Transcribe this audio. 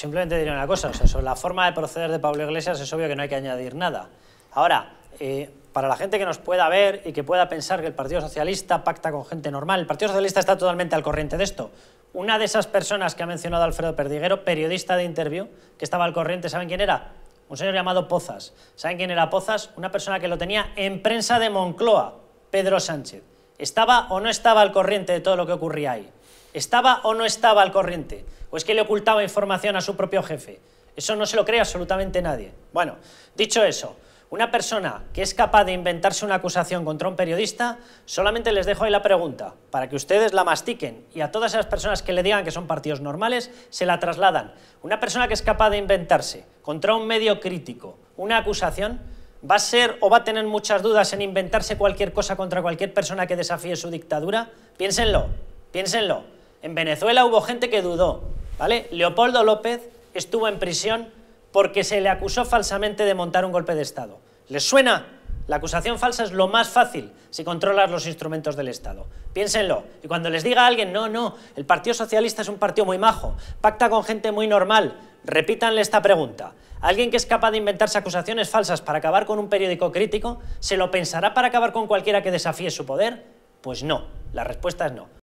Simplemente diré una cosa, o sea, sobre la forma de proceder de Pablo Iglesias es obvio que no hay que añadir nada. Ahora, eh, para la gente que nos pueda ver y que pueda pensar que el Partido Socialista pacta con gente normal, el Partido Socialista está totalmente al corriente de esto. Una de esas personas que ha mencionado Alfredo Perdiguero, periodista de Interview, que estaba al corriente, ¿saben quién era? Un señor llamado Pozas. ¿Saben quién era Pozas? Una persona que lo tenía en prensa de Moncloa, Pedro Sánchez. ¿Estaba o no estaba al corriente de todo lo que ocurría ahí? ¿Estaba o no estaba al corriente? ¿O es que le ocultaba información a su propio jefe? Eso no se lo cree absolutamente nadie. Bueno, dicho eso, una persona que es capaz de inventarse una acusación contra un periodista, solamente les dejo ahí la pregunta, para que ustedes la mastiquen y a todas esas personas que le digan que son partidos normales, se la trasladan. Una persona que es capaz de inventarse contra un medio crítico una acusación, va a ser o va a tener muchas dudas en inventarse cualquier cosa contra cualquier persona que desafíe su dictadura. Piénsenlo, piénsenlo. En Venezuela hubo gente que dudó, ¿vale? Leopoldo López estuvo en prisión porque se le acusó falsamente de montar un golpe de Estado. ¿Les suena? La acusación falsa es lo más fácil si controlas los instrumentos del Estado. Piénsenlo. Y cuando les diga a alguien, no, no, el Partido Socialista es un partido muy majo, pacta con gente muy normal, repítanle esta pregunta. ¿Alguien que es capaz de inventarse acusaciones falsas para acabar con un periódico crítico, se lo pensará para acabar con cualquiera que desafíe su poder? Pues no. La respuesta es no.